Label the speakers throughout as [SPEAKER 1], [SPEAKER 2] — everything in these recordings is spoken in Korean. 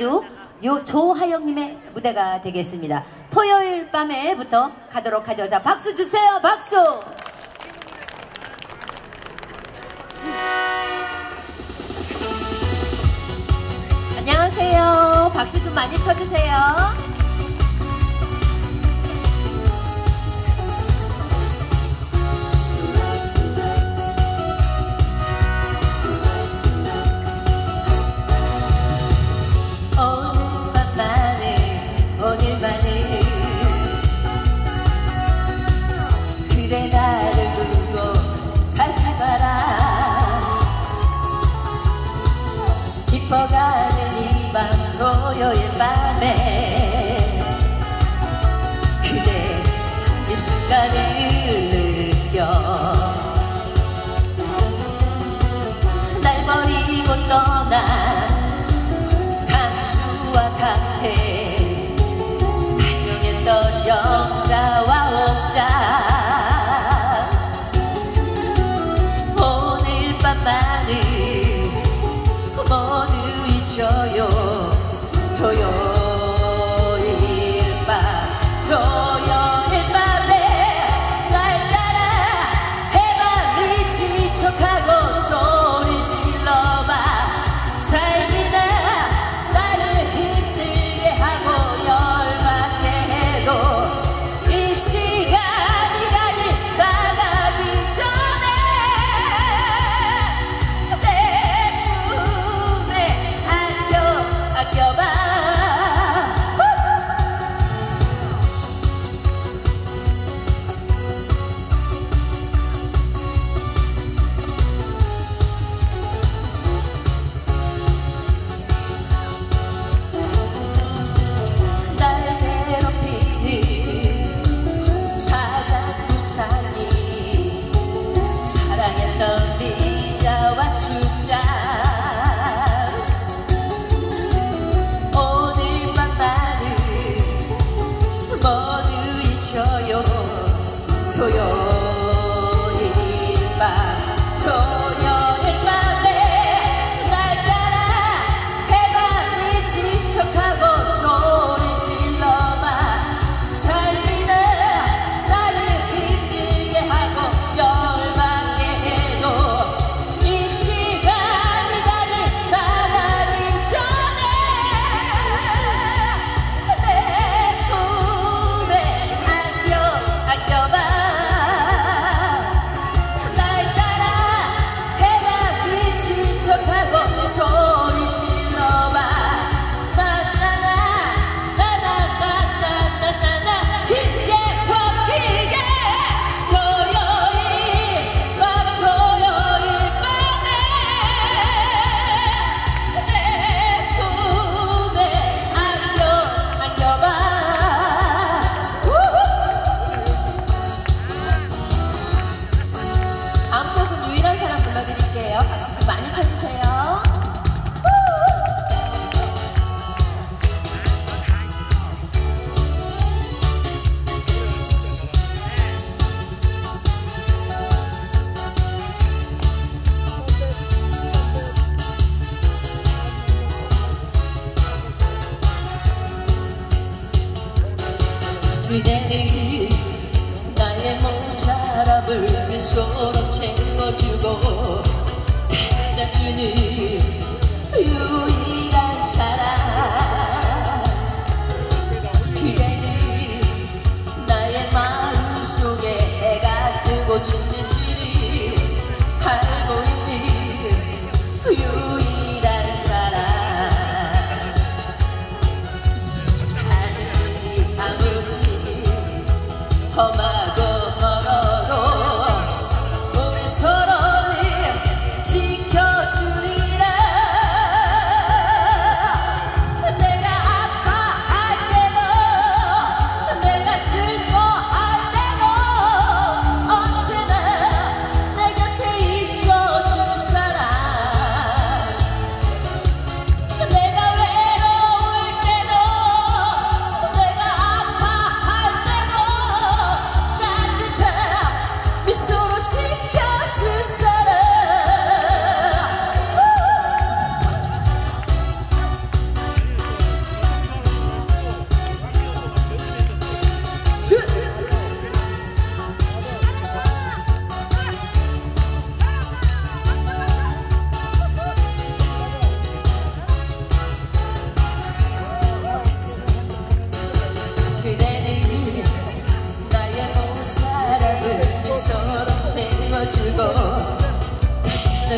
[SPEAKER 1] 쭉 요, 조하영님의 무대가 되겠습니다. 토요일 밤에부터 가도록 하죠. 자, 박수 주세요. 박수!
[SPEAKER 2] 안녕하세요. 박수 좀 많이 쳐주세요. 车友。 그대는 나의 몸사람을 서로 채워주고 감싸주니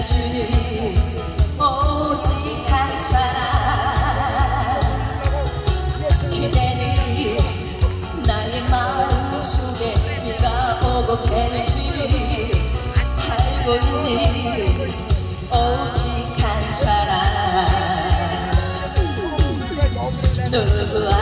[SPEAKER 2] 주님 오직 한 사람 그대는 나의 마음속에 네가 오고 계는지 알고 있는 오직 한 사람 누구